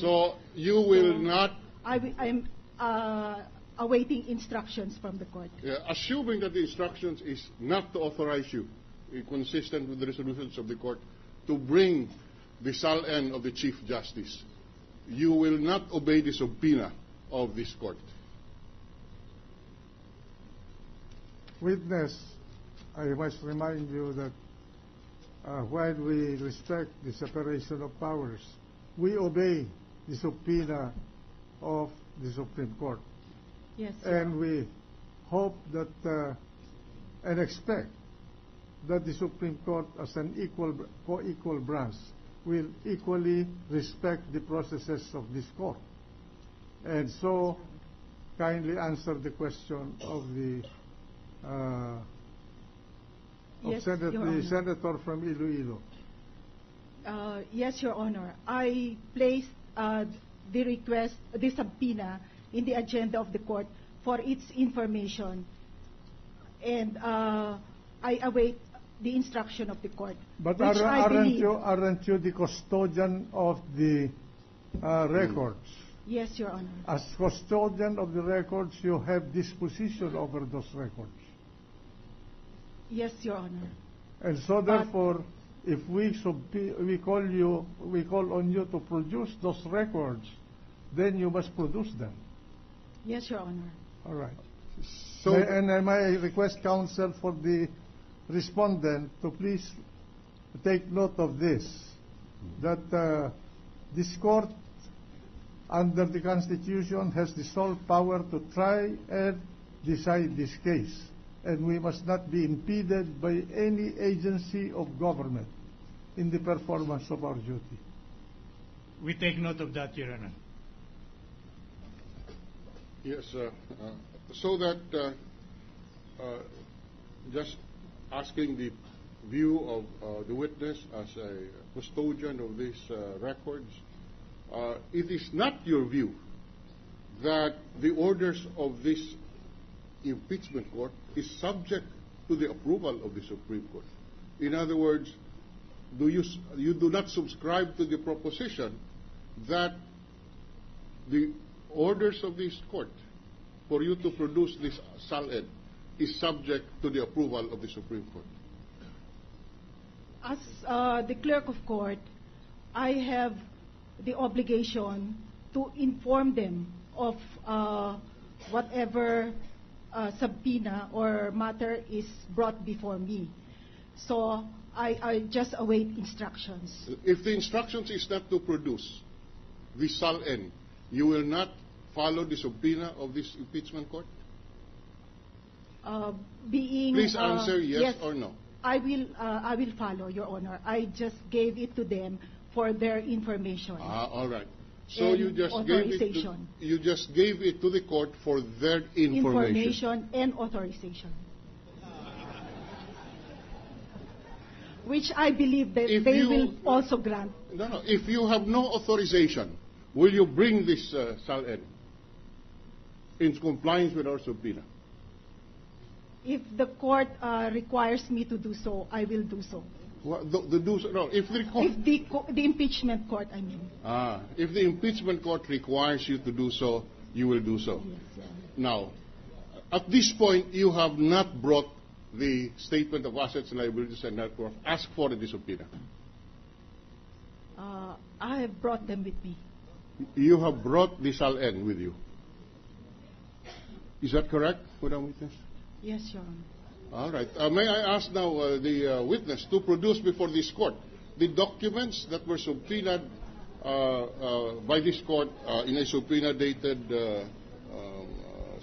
So you will not, I I'm uh, awaiting instructions from the court. uh, assuming that the instructions is not to authorize you, uh, consistent with the resolutions of the court, to bring the SALN of the Chief Justice, you will not obey the subpoena of this court. Witness, I must remind you that uh, while we respect the separation of powers, we obey the subpoena of the Supreme Court. Yes. And we hope that uh, and expect that the Supreme Court, as an equal, co-equal branch, will equally respect the processes of this court. And so, kindly answer the question of the uh, of Yes, Senat- Your the Honor. senator from Iloilo. Uh, Yes, Your Honor. I placed uh, the request, the subpoena, in the agenda of the court for its information, and uh, I await the instruction of the court. But which are, I aren't believe- you aren't you the custodian of the uh, records? Yes, Your Honor. As custodian of the records, you have disposition over those records. Yes, Your Honor. And so But- therefore, if we we call you, we call on you to produce those records, then you must produce them. Yes, Your Honor. All right. So, and I may request counsel for the respondent to please take note of this, that uh, this court, under the Constitution, has the sole power to try and decide this case, and we must not be impeded by any agency of government in the performance of our duty. We take note of that, Your Honor. Yes, uh, so that, uh, uh, just asking the view of the witness as a custodian of these records, it is not your view that the orders of this impeachment court is subject to the approval of the Supreme Court. In other words, do you, you do not subscribe to the proposition that the orders of this court for you to produce this SALN is subject to the approval of the Supreme Court. As uh, the clerk of court, I have the obligation to inform them of uh, whatever uh, subpoena or matter is brought before me. So I, I just await instructions. If the instructions is not to produce the SALN, you will not follow the subpoena of this impeachment court? Uh, being Please uh, answer yes or no. I will uh, I will follow, Your Honor. I just gave it to them for their information. Ah, all right. So you just gave it to, you just gave it to the court for their information. information and authorization. Which I believe that If they you- will also grant. No, no. If you have no authorization, will you bring this uh, SALN in compliance with our subpoena? If the court uh, requires me to do so, I will do so. What, the, the do, no, if the court, If the, co- the impeachment court, I mean. ah, if the impeachment court requires you to do so, you will do so. Yes, Now, at this point, you have not brought the statement of assets, and liabilities, and net worth. Ask for the subpoena. Uh, I have brought them with me. You have brought the SALN with you. Is that correct, Madam Witness? Yes, Your Honor. All right. Uh, may I ask now uh, the uh, witness to produce before this court the documents that were subpoenaed uh, uh, by this court uh, in a subpoena dated uh, um,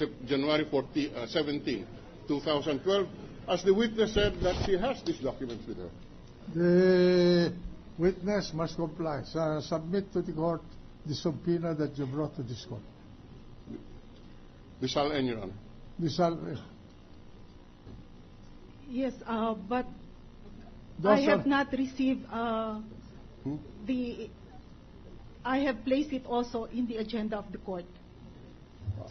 uh, January 14, uh, 17, 2012, as the witness said that she has these documents with her. The witness must comply. So, submit to the court the subpoena that you brought to this court. The SALN, Your Honor. the salary. Yes, uh, but Those I have are- not received uh, Hmm? the, I have placed it also in the agenda of the court.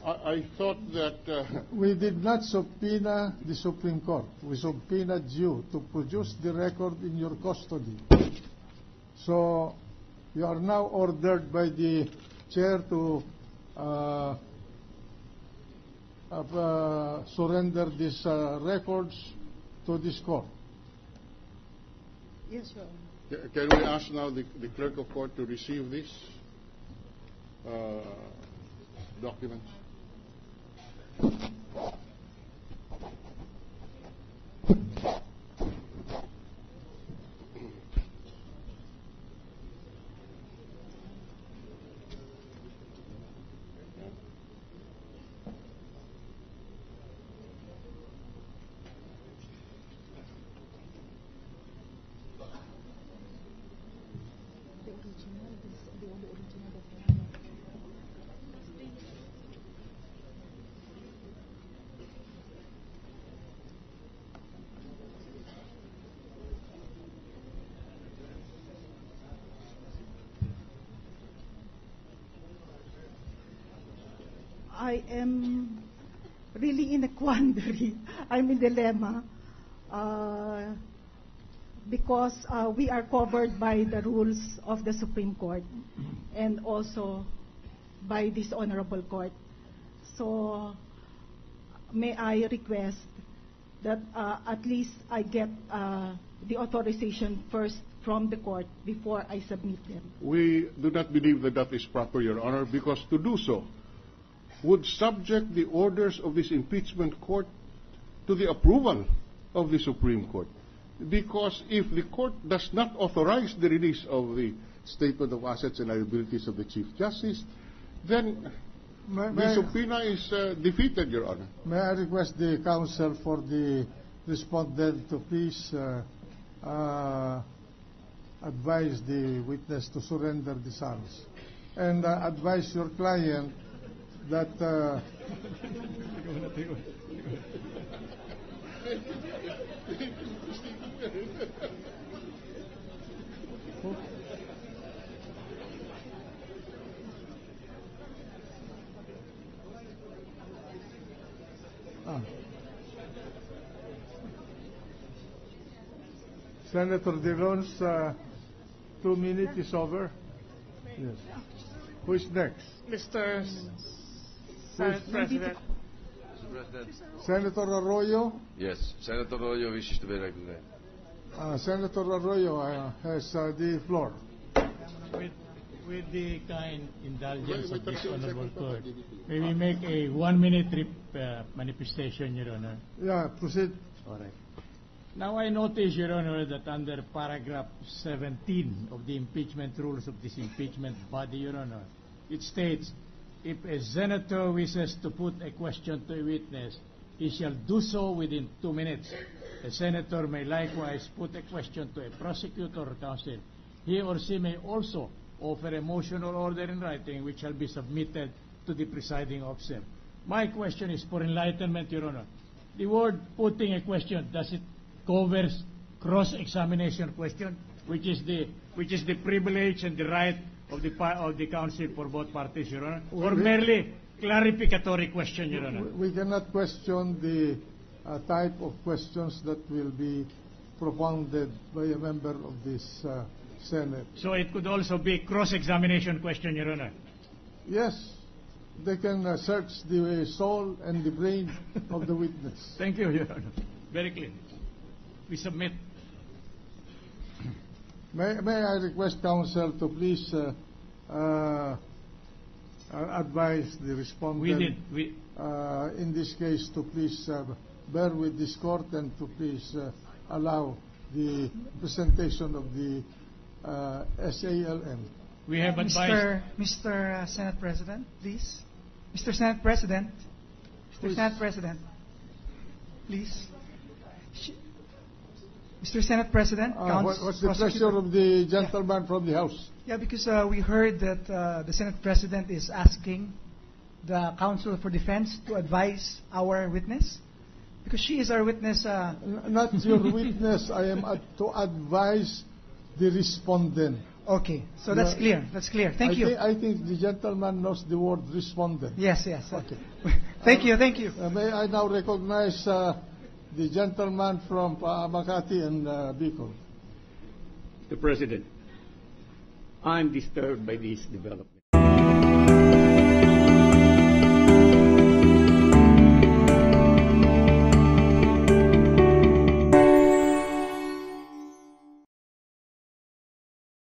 I, I thought that, uh, We did not subpoena the Supreme Court. We subpoenaed you to produce the record in your custody. So you are now ordered by the chair to uh, uh, surrender these uh, records to this court. Yes, Your Honor. can we ask now the, the clerk of court to receive these uh, documents? I am really in a quandary. I'm in dilemma uh, because uh, we are covered by the rules of the Supreme Court and also by this honorable court. So may I request that uh, at least I get uh, the authorization first from the court before I submit them. We do not believe that that is proper, Your Honor, because to do so would subject the orders of this impeachment court to the approval of the Supreme Court. Because if the court does not authorize the release of the statement of assets and liabilities of the Chief Justice, then May, the may, subpoena is uh, defeated, Your Honor. may I request the counsel for the respondent to please uh, uh, advise the witness to surrender the sums and uh, advise your client that uh, Ah. Senator Drilon's uh, two minutes is over. Yes. Who is next? Mr. Senate President, Mr. President. Senator Arroyo. Yes, Senator Arroyo wishes to be recognized. Uh, Senator Arroyo uh, has uh, the floor. With, with the kind indulgence May- of this honorable court, may we make a one-minute trip uh, manifestation, Your Honor? Yeah, proceed. All right. Now I notice, Your Honor, that under paragraph 17 of the impeachment rules of this impeachment body, Your Honor, it states, if a senator wishes to put a question to a witness, he shall do so within two minutes. A senator may likewise put a question to a prosecutor or counsel. He or she may also offer a motion or order in writing which shall be submitted to the presiding officer. My question is for enlightenment, Your Honor. The word putting a question, does it covers cross-examination question, which is the, which is the privilege and the right of the, of the counsel for both parties, Your Honor? Or We- merely clarificatory question, Your Honor? We we cannot question the uh, type of questions that will be propounded by a member of this uh, Senate. So it could also be cross-examination question, Your Honor? Yes, they can uh, search the soul and the brain of the witness. Thank you, Your Honor. Very clear. We submit. May, may I request counsel to please uh, uh, uh, advise the respondent We did, we, uh, in this case to please uh, bear with this court and to please uh, allow the presentation of the uh, SALN. we have advised. Mr. Mr. Senate President, please. Mr. Senate President, Mr. Please. Senate President, please. Mr. Senate President, Uh, what- What's the pleasure of the gentleman from the House? Yeah, because uh, we heard that uh, the Senate President is asking the counsel for defense to advise our witness? Because she is our witness. Uh, Not your witness, I am to advise the respondent. okay, so that's clear. That's clear. Thank I you. thi- I think the gentleman knows the word respondent. yes, yes. Okay. thank you, thank you. Uh, May I now recognize uh, the gentleman from uh, Makati and uh, Bicol. Mr. President, I'm disturbed by this development.